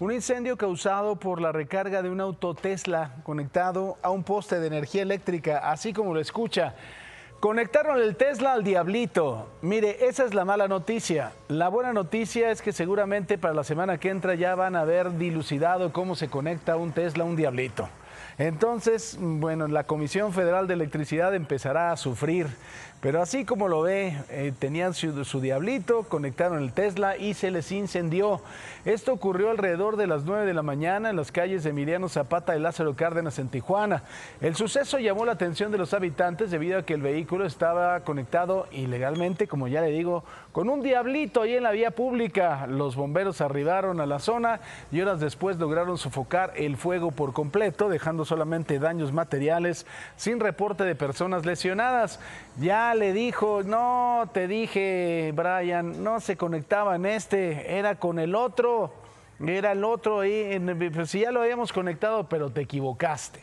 Un incendio causado por la recarga de un auto Tesla conectado a un poste de energía eléctrica, así como lo escucha. Conectaron el Tesla al diablito. Mire, esa es la mala noticia. La buena noticia es que seguramente para la semana que entra ya van a haber dilucidado cómo se conecta un Tesla a un diablito. Entonces, bueno, la Comisión Federal de Electricidad empezará a sufrir. Pero así como lo ve, eh, tenían su, su, diablito, conectaron el Tesla y se les incendió. Esto ocurrió alrededor de las 9 de la mañana en las calles de Emiliano Zapata y Lázaro Cárdenas en Tijuana. El suceso llamó la atención de los habitantes debido a que el vehículo estaba conectado ilegalmente, como ya le digo, con un diablito ahí en la vía pública. Los bomberos arribaron a la zona y horas después lograron sofocar el fuego por completo, dejando solamente daños materiales sin reporte de personas lesionadas. Ya le dijo, no, te dije, Brian, no se conectaba en este, era con el otro, era el otro ahí, pues si ya lo habíamos conectado, pero te equivocaste.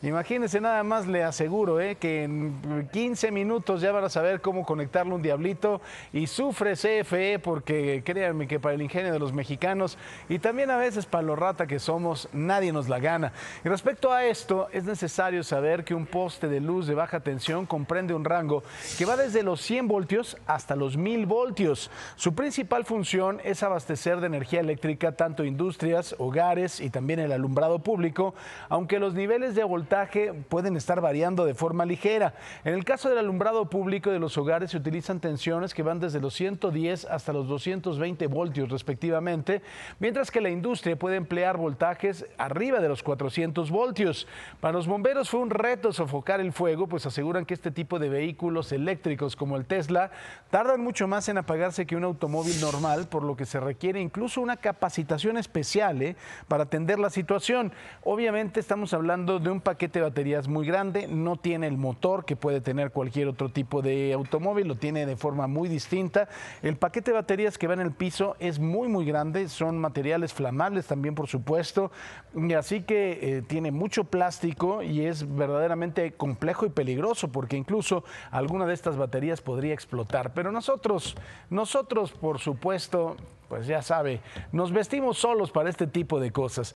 Imagínense nada más, le aseguro eh, que en 15 minutos ya van a saber cómo conectarle un diablito y sufre CFE porque créanme que para el ingenio de los mexicanos y también a veces para lo rata que somos, nadie nos la gana. Y respecto a esto, es necesario saber que un poste de luz de baja tensión comprende un rango que va desde los 100 voltios hasta los 1000 voltios. Su principal función es abastecer de energía eléctrica tanto industrias, hogares y también el alumbrado público, aunque los niveles de voltaje pueden estar variando de forma ligera. En el caso del alumbrado público de los hogares se utilizan tensiones que van desde los 110 hasta los 220 voltios respectivamente, mientras que la industria puede emplear voltajes arriba de los 400 voltios. Para los bomberos fue un reto sofocar el fuego, pues aseguran que este tipo de vehículos eléctricos como el Tesla tardan mucho más en apagarse que un automóvil normal, por lo que se requiere incluso una capacitación especial ¿eh? para atender la situación. Obviamente estamos hablando de un paquete paquete de baterías muy grande, no tiene el motor que puede tener cualquier otro tipo de automóvil, lo tiene de forma muy distinta. El paquete de baterías que va en el piso es muy muy grande, son materiales flamables también por supuesto, y así que eh, tiene mucho plástico y es verdaderamente complejo y peligroso porque incluso alguna de estas baterías podría explotar. Pero nosotros, nosotros por supuesto, pues ya sabe, nos vestimos solos para este tipo de cosas.